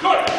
Good.